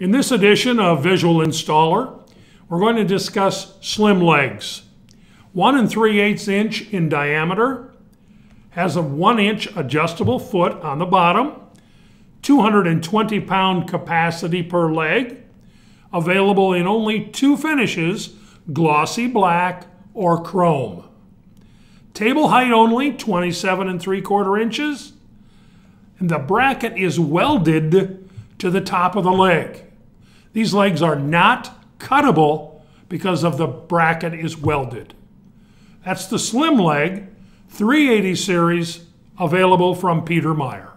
In this edition of Visual Installer, we're going to discuss slim legs. 1 and 3 eighths inch in diameter, has a 1 inch adjustable foot on the bottom, 220 pound capacity per leg, available in only two finishes, glossy black or chrome. Table height only, 27 and 3 quarter inches, and the bracket is welded to the top of the leg. These legs are not cuttable because of the bracket is welded. That's the slim leg 380 series available from Peter Meier.